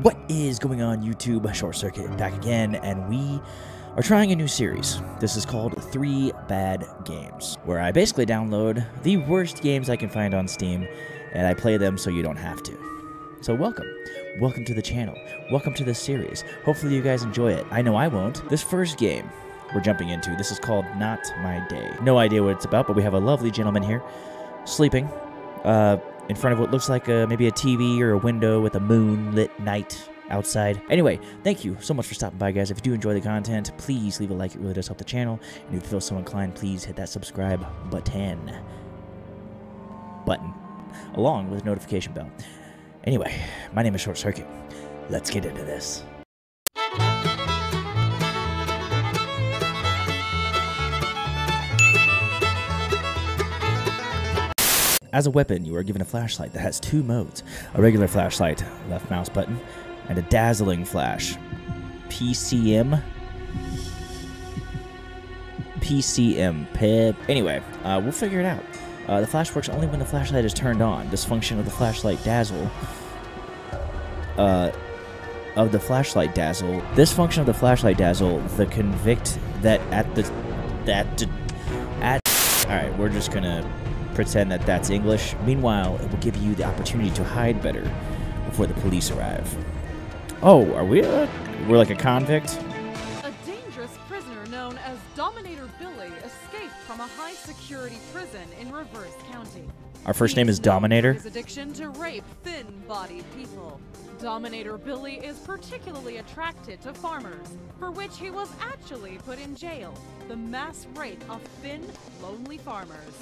What is going on, YouTube? Short Cirkit back again, and we are trying a new series. This is called Three Bad Games, where I basically download the worst games I can find on Steam, and I play them so you don't have to. So, welcome. Welcome to the channel. Welcome to this series. Hopefully, you guys enjoy it. I know I won't. This first game we're jumping into, this is called Not My Day. No idea what it's about, but we have a lovely gentleman here sleeping. Uh, in front of what looks like a, maybe a TV or a window with a moonlit night outside. Anyway, thank you so much for stopping by, guys. If you do enjoy the content, please leave a like. It really does help the channel. And if you feel so inclined, please hit that subscribe button. Button. Along with notification bell. Anyway, my name is Short Cirkit. Let's get into this. As a weapon, you are given a flashlight that has two modes a regular flashlight, left mouse button, and a dazzling flash. PCM. PCM. Pip. Anyway, uh, we'll figure it out. Uh, the flash works only when the flashlight is turned on. This function of the flashlight dazzle. Uh, of the flashlight dazzle. This function of the flashlight dazzle, the convict that at the that right, we're just gonna pretend that that's English. Meanwhile, it will give you the opportunity to hide better before the police arrive. Oh, are we? A, we're like a convict. A dangerous prisoner known as Dominator Billy escaped from a high security prison in Reverse County. Our first name is He's known for Dominator. His addiction to rape thin-bodied people. Dominator Billy is particularly attracted to farmers, for which he was actually put in jail. The mass rape of thin, lonely farmers.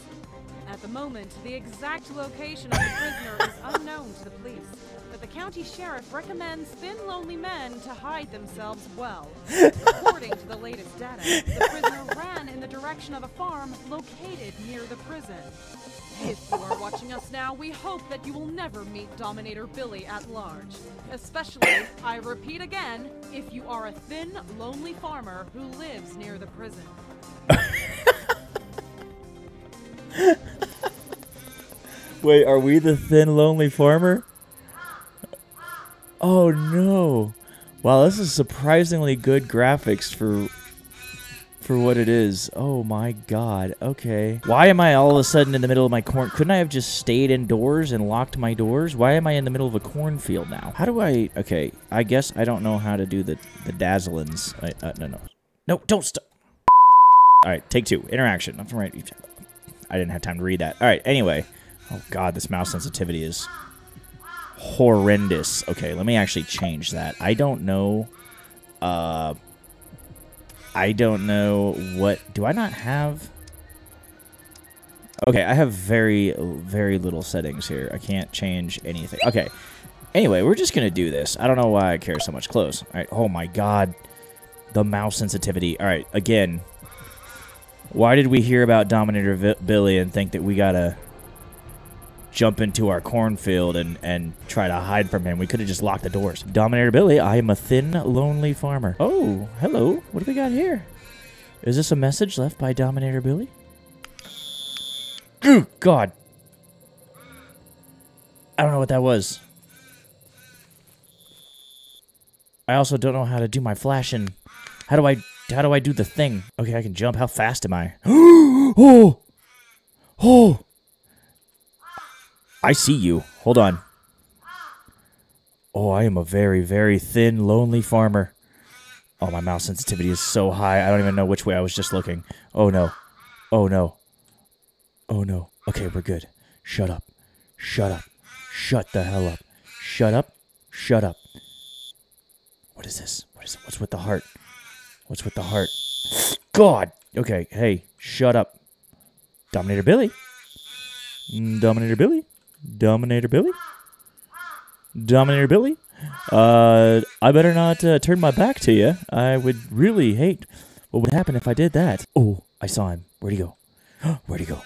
At the moment, the exact location of the prisoner is unknown to the police, but the county sheriff recommends thin, lonely men to hide themselves well. According to the latest data, the prisoner ran in the direction of a farm located near the prison. If you are watching us now, we hope that you will never meet Dominator Billy at large. Especially, I repeat again, if you are a thin, lonely farmer who lives near the prison. Wait, are we the thin, lonely farmer? Oh no! Wow, this is surprisingly good graphics for for what it is. Oh my god. Okay. Why am I all of a sudden in the middle of my corn? Couldn't I have just stayed indoors and locked my doors? Why am I in the middle of a cornfield now? How do I? Okay, I guess I don't know how to do the the dazzlings. I, uh, no, no, no! Don't stop. All right, take two. Interaction. Nothing right. I didn't have time to read that. All right. Anyway. Oh god, this mouse sensitivity is horrendous. Okay, let me actually change that. I don't know. Uh, I don't know what. Do I not have? Okay, I have very, very little settings here. I can't change anything. Okay. Anyway, we're just gonna do this. I don't know why I care so much. Close. All right. Oh my god, the mouse sensitivity. All right. Again, why did we hear about Dominator Billy and think that we gotta jump into our cornfield and, and try to hide from him. We could have just locked the doors. Dominator Billy, I am a thin, lonely farmer. Oh, hello. What do we got here? Is this a message left by Dominator Billy? Ooh, God. I don't know what that was. I also don't know how to do my flashing. How do I how do I do the thing? Okay, I can jump. How fast am I? oh! Oh! I see you. Hold on. Oh, I am a very, very thin, lonely farmer. Oh, my mouse sensitivity is so high. I don't even know which way I was just looking. Oh, no. Oh, no. Oh, no. Okay, we're good. Shut up. Shut up. Shut the hell up. Shut up. Shut up. What is this? What is it? What's with the heart? What's with the heart? God. Okay, hey, shut up. Dominator Billy. Mm, Dominator Billy. Dominator Billy? Dominator Billy? Uh, I better not uh, turn my back to you. I would really hate what would happen if I did that. Oh, I saw him. Where'd he go? Where'd he go?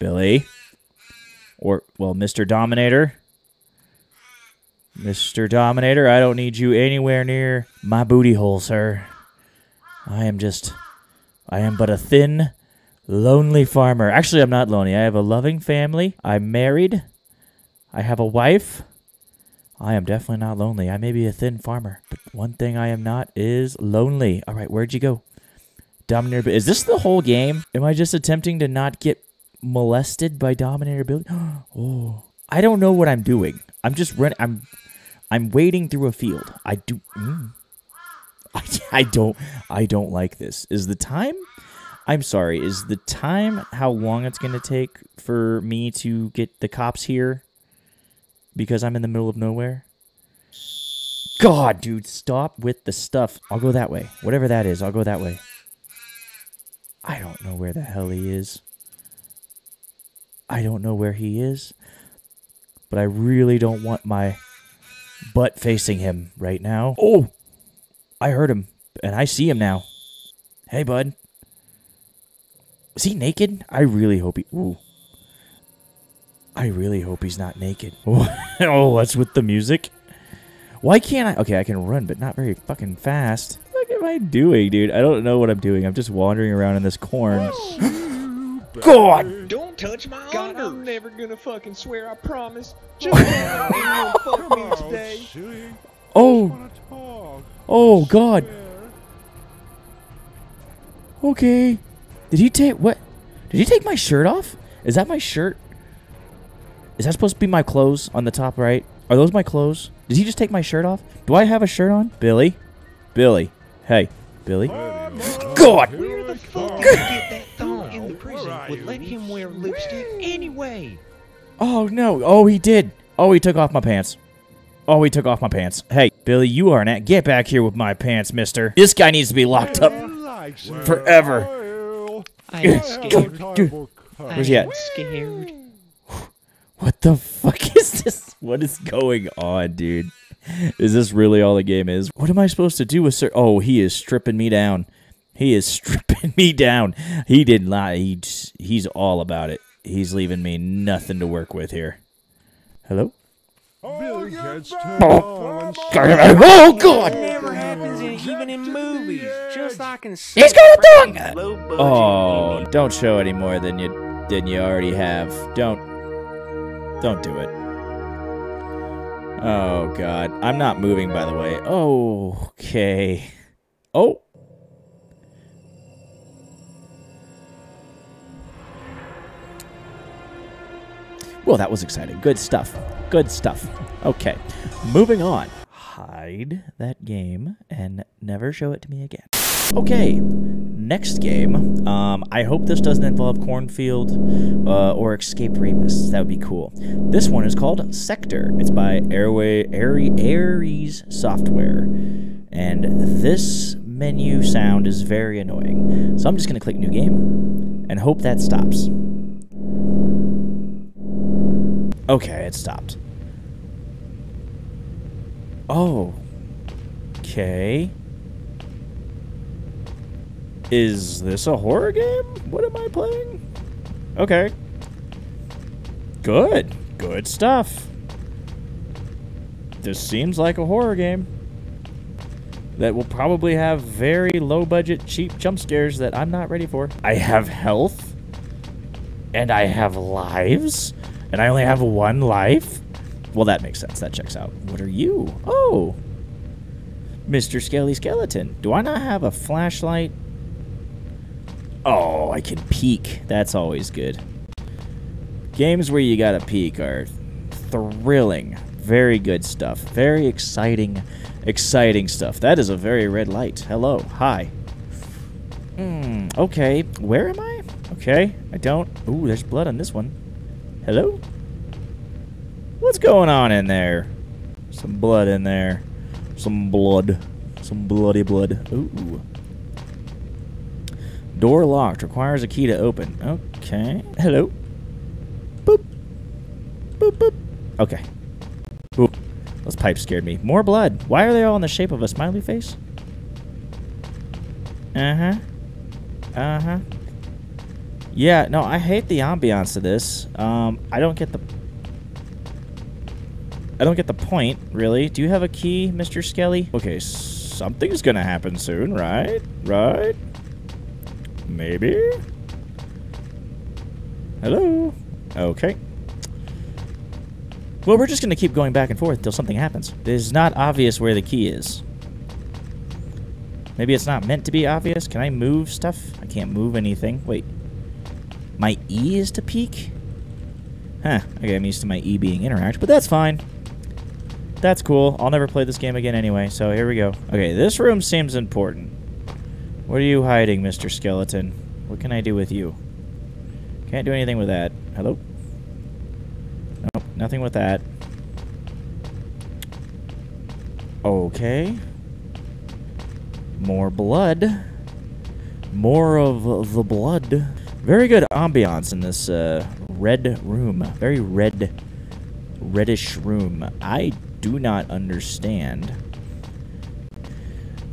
Billy? Or, well, Mr. Dominator? Mr. Dominator, I don't need you anywhere near my booty hole, sir. I am just. I am but a thin, lonely farmer. Actually, I'm not lonely. I have a loving family. I'm married. I have a wife. I am definitely not lonely. I may be a thin farmer, but one thing I am not is lonely. All right, where'd you go? Dominator. Bi- Is this the whole game? Am I just attempting to not get molested by Dominator Billy? oh, I don't know what I'm doing. I'm just running. I'm, I'm wading through a field. I do. Mm. I, I don't. I don't like this. Is the time? I'm sorry. Is the time how long it's gonna take for me to get the cops here? Because I'm in the middle of nowhere. God, dude, stop with the stuff. I'll go that way. Whatever that is, I'll go that way. I don't know where the hell he is. I don't know where he is. But I really don't want my butt facing him right now. Oh! I heard him, and I see him now. Hey, bud. Is he naked? I really hope he. Ooh. I really hope he's not naked. oh, what's with the music? Why can't I? Okay, I can run, but not very fucking fast. What am I doing, dude? I don't know what I'm doing. I'm just wandering around in this corn. God! Don't touch my God, unders. I'm never gonna fucking swear, I promise. Just ain't gonna fuck me today. Oh! Oh, God! Okay. Did he take what? Did he take my shirt off? Is that my shirt? Is that supposed to be my clothes on the top right? Are those my clothes? Did he just take my shirt off? Do I have a shirt on? Billy? Billy. Hey, Billy. God! Where the fuck did you get that thong in the prison would let him wear lipstick anyway? Oh no! Oh, he did. Oh, he took off my pants. Oh, he took off my pants. Hey, Billy, you are an at. Get back here with my pants, mister. This guy needs to be locked up forever. I ain't scared. Where's he I at? scared. What the fuck is this? What is going on, dude? Is this really all the game is? What am I supposed to do with Sir? Oh, he is stripping me down. He is stripping me down. He did not. He he's all about it. He's leaving me nothing to work with here. Hello? Gets Oh God! Never happens in, even in movies. Just like in He's got a tongue. Oh, don't show any more than you than you already have. Don't don't do it. Oh god. I'm not moving by the way. Oh, okay. Oh. Well, that was exciting. Good stuff. Good stuff. Okay. Moving on. Hide that game and never show it to me again. Okay, next game. Um, I hope this doesn't involve cornfield uh, or escaped rapists. That would be cool. This one is called Sector. It's by Airway Airy, Aries Software, and this menu sound is very annoying. So I'm just gonna click New Game and hope that stops. Okay, it stopped. Oh. Okay. Is this a horror game? What am I playing? Okay. Good. Good stuff. This seems like a horror game. That will probably have very low budget, cheap jump scares that I'm not ready for. I have health. And I have lives. And I only have one life. Well, that makes sense. That checks out. What are you? Oh. Mr. Skelly Skeleton. Do I not have a flashlight? Oh, I can peek. That's always good. Games where you gotta peek are thrilling. Very good stuff. Very exciting, exciting stuff. That is a very red light. Hello. Hi. Hmm. Okay. Where am I? Okay. I don't. Ooh, there's blood on this one. Hello? What's going on in there? Some blood in there. Some blood. Some bloody blood. Ooh. Door locked. Requires a key to open. Okay. Hello. Boop. Boop, boop. Okay. Boop. Those pipes scared me. More blood. Why are they all in the shape of a smiley face? Uh-huh. Uh-huh. Yeah, no, I hate the ambiance of this. Um, I don't get the... I don't get the point, really. Do you have a key, Mr. Skelly? Okay, something's gonna happen soon, right? Right? Maybe? Hello? Okay. Well, we're just going to keep going back and forth until something happens. It is not obvious where the key is. Maybe it's not meant to be obvious. Can I move stuff? I can't move anything. Wait. My E is to peek? Huh. Okay, I'm used to my E being interact, but that's fine. That's cool. I'll never play this game again anyway, so here we go. Okay, this room seems important. What are you hiding, Mr. Skeleton? What can I do with you? Can't do anything with that. Hello? Nope, nothing with that. Okay. More blood. More of the blood. Very good ambiance in this uh, red room. Very red, reddish room. I do not understand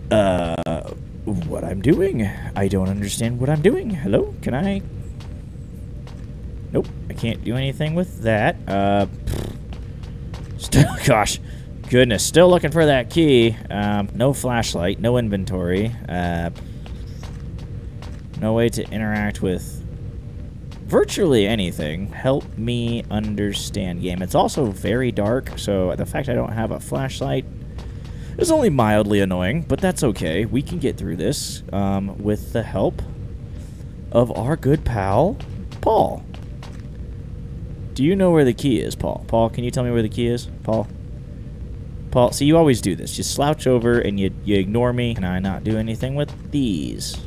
uh, what I'm doing. I don't understand what I'm doing. Hello? Can I? Nope, I can't do anything with that. Uh, still, gosh, goodness, still looking for that key. Um, no flashlight, no inventory. Uh, no way to interact with virtually anything. Help me understand game. It's also very dark, so the fact I don't have a flashlight is only mildly annoying, but that's okay. We can get through this um, with the help of our good pal, Paul. Do you know where the key is, Paul? Paul, can you tell me where the key is? Paul? Paul, see, you always do this. You slouch over and you, you ignore me. Can I not do anything with these?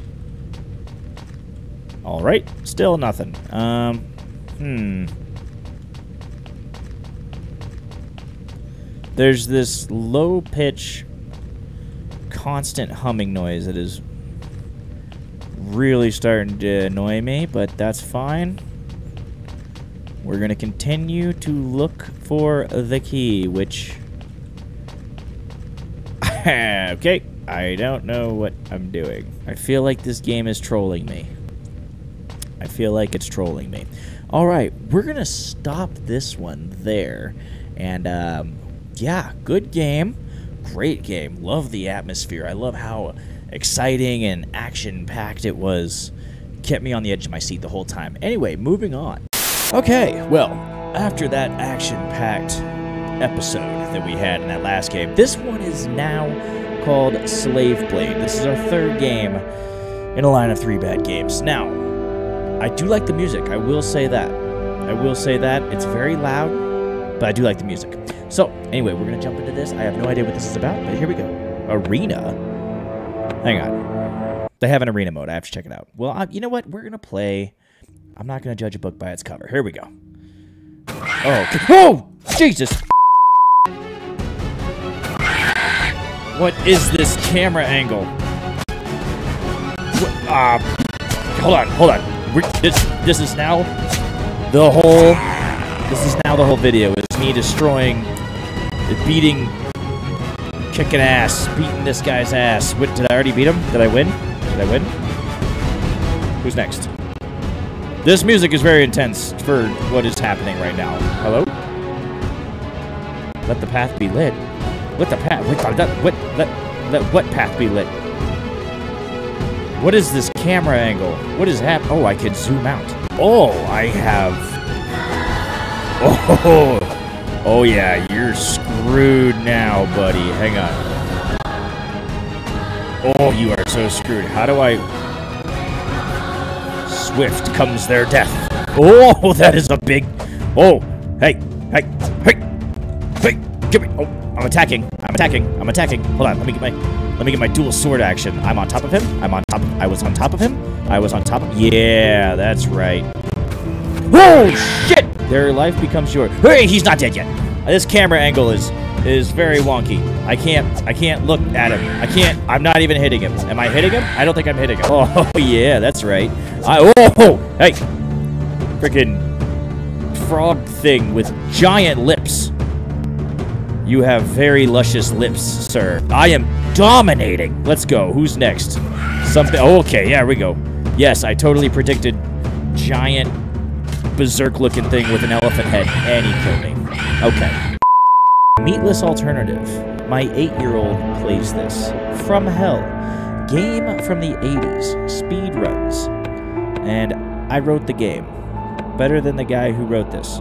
Alright, still nothing. Um, hmm. There's this low pitch, constant humming noise that is really starting to annoy me, but that's fine. We're going to continue to look for the key, which... okay, I don't know what I'm doing. I feel like this game is trolling me. I feel like it's trolling me. All right, we're going to stop this one there. And, um, yeah, good game. Great game. Love the atmosphere. I love how exciting and action-packed it was. Kept me on the edge of my seat the whole time. Anyway, moving on. Okay, well, after that action-packed episode that we had in that last game, this one is now called Slave Blade. This is our third game in a line of three bad games. Now, I do like the music. I will say that. I will say that. It's very loud, but I do like the music. So, anyway, we're going to jump into this. I have no idea what this is about, but here we go. Arena? Hang on. They have an arena mode. I have to check it out. Well, I, you know what? We're going to play... I'm not going to judge a book by its cover. Here we go. Oh, okay. oh, Jesus. What is this camera angle? Ah, uh, hold on, hold on. This, this is now the whole. This is now the whole video. Is me destroying, beating, kicking ass, beating this guy's ass. Did I already beat him? Did I win? Did I win? Who's next? This music is very intense for what is happening right now. Hello? Let the path be lit. Let the path. What? Let, what? Let, let what path be lit? What is this camera angle? What is happening? Oh, I can zoom out. Oh, I have. Oh, oh yeah, you're screwed now, buddy. Hang on. Oh, you are so screwed. How do I? Swift comes their death. Oh, that is a big. Oh, hey, hey, hey, hey, give me. Oh, I'm attacking. I'm attacking. I'm attacking. Hold on. Let me get my. Let me get my dual sword action. I'm on top of him. I'm on top. Of, I was on top of him. I was on top of. Yeah, that's right. Oh shit! Their life becomes yours. Hey, he's not dead yet. This camera angle is is very wonky. I can't I can't look at him. I can't. I'm not even hitting him. Am I hitting him? I don't think I'm hitting him. Oh yeah, that's right. I oh hey, freaking frog thing with giant lips. You have very luscious lips, sir. I am dominating. Let's go. Who's next? Something. Oh, okay. Yeah, we go. Yes, I totally predicted giant berserk-looking thing with an elephant head, and he killed me. Okay. Meatless alternative. My eight-year-old plays this. From Hell. Game from the 80s. Speed runs. And I wrote the game. Better than the guy who wrote this.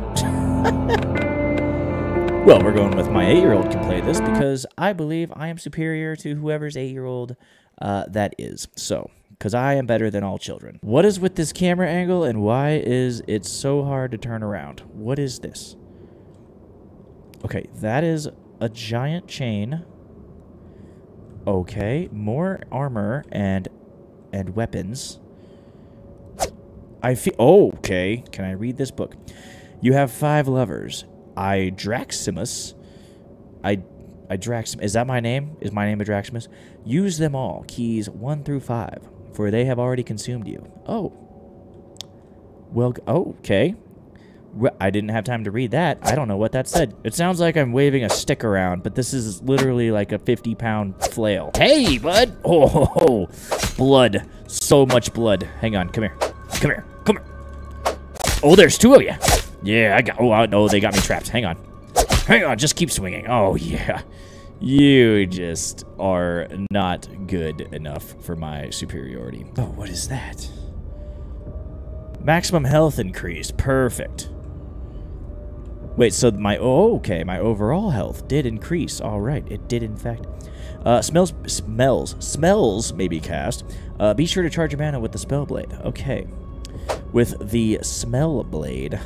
Well, we're going with my eight-year-old can play this because I believe I am superior to whoever's eight-year-old uh, that is. So, because I am better than all children. What is with this camera angle and why is it so hard to turn around? What is this? Okay, that is a giant chain. Okay, more armor and and weapons. I feel oh, okay. Can I read this book? You have five lovers. I Draximus. I I Drax is that my name? Is my name Draximus? Use them all, keys one through five, for they have already consumed you. Oh. Well, oh, okay. I didn't have time to read that. I don't know what that said. It sounds like I'm waving a stick around, but this is literally like a 50 pound flail. Hey, bud! Oh, ho, ho. blood. So much blood. Hang on, come here. Come here. Come here. Oh, there's two of you. Yeah, I got. Oh, no, they got me trapped. Hang on. Hang on, just keep swinging. Oh, yeah. You just are not good enough for my superiority. Oh, what is that? Maximum health increase. Perfect. Wait, so my oh, okay, my overall health did increase. All right, it did in fact. Uh, smells, smells, smells may be cast. Uh, be sure to charge your mana with the spell blade. Okay, with the smell blade.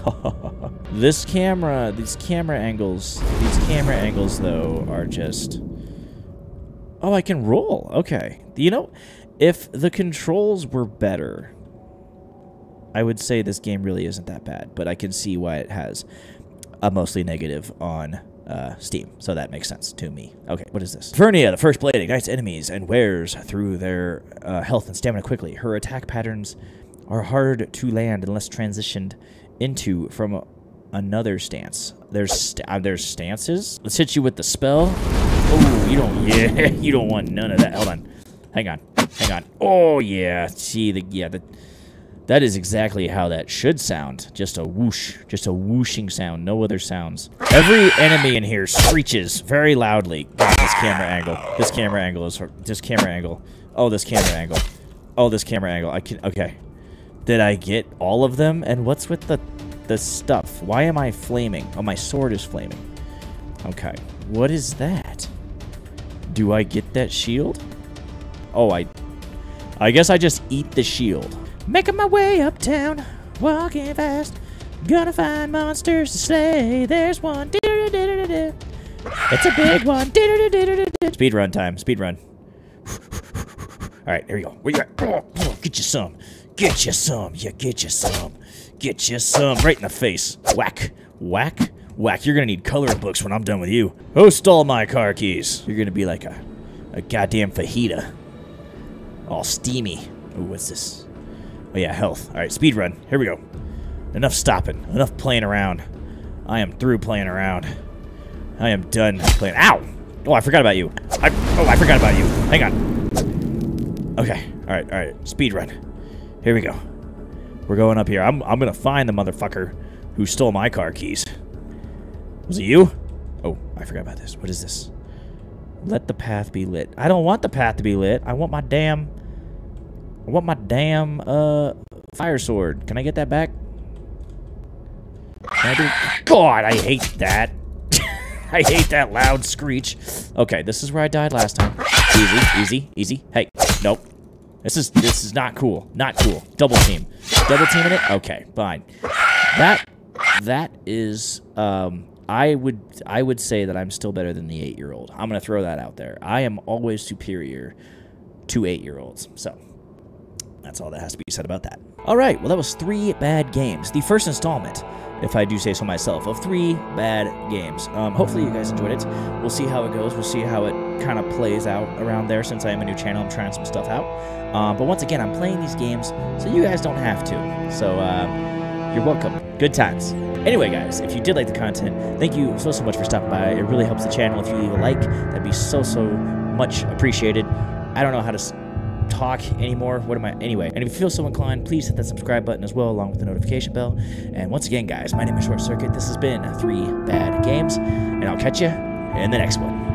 this camera, these camera angles, these camera angles though are just. Oh, I can roll. Okay, you know, if the controls were better, I would say this game really isn't that bad. But I can see why it has a mostly negative on uh, Steam, so that makes sense to me. Okay, what is this? Vernia, the first blade, ignites enemies and wears through their uh, health and stamina quickly. Her attack patterns are hard to land unless transitioned into from another stance. There's st uh, there's stances. Let's hit you with the spell. Oh, you don't. Yeah, you don't want none of that. Hold on. Hang on. Hang on. Oh yeah. See the yeah the that is exactly how that should sound. Just a whoosh. Just a whooshing sound. No other sounds. Every enemy in here screeches very loudly. God, this camera angle. This camera angle is... This camera angle. Oh, this camera angle. Oh, this camera angle. I can... Okay. Did I get all of them? And what's with the, the stuff? Why am I flaming? Oh, my sword is flaming. Okay. What is that? Do I get that shield? Oh, I... I guess I just eat the shield. Making my way uptown, walking fast. Gonna find monsters to slay. There's one. It's a big one. Speed run time. Speed run. All right, here we go. Where you oh, get you some. Get you some. Yeah, get you some. Get you some. Right in the face. Whack. Whack. Whack. You're gonna need coloring books when I'm done with you. Who stole my car keys? You're gonna be like a, a goddamn fajita. All steamy. Ooh, what's this? Oh yeah, health. Alright, speed run. Here we go. Enough stopping. Enough playing around. I am through playing around. I am done playing. Ow! Oh, I forgot about you. I, oh, I forgot about you. Hang on. Okay. Alright, alright. Speed run. Here we go. We're going up here. I'm, I'm gonna find the motherfucker who stole my car keys. Was it you? Oh, I forgot about this. What is this? Let the path be lit. I don't want the path to be lit. I want my damn I want my damn uh fire sword. Can I get that back? I God, I hate that. I hate that loud screech. Okay, this is where I died last time. Easy, easy, easy. Hey, nope. This is this is not cool. Not cool. Double team. Double teaming it? Okay, fine. That that is um I would I would say that I'm still better than the 8-year-old. I'm going to throw that out there. I am always superior to 8-year-olds. So, that's all that has to be said about that. All right, well, that was three bad games. The first installment, if I do say so myself, of three bad games. Um, hopefully you guys enjoyed it. We'll see how it goes. We'll see how it kind of plays out around there since I am a new channel. I'm trying some stuff out. Um, but once again, I'm playing these games so you guys don't have to. So uh, you're welcome. Good times. Anyway, guys, if you did like the content, thank you so, so much for stopping by. It really helps the channel if you leave a like. That'd be so, so much appreciated. I don't know how to talk anymore. What am I? Anyway, and if you feel so inclined, please hit that subscribe button as well, along with the notification bell. And once again, guys, my name is Short Cirkit. This has been Three Bad Games, and I'll catch you in the next one.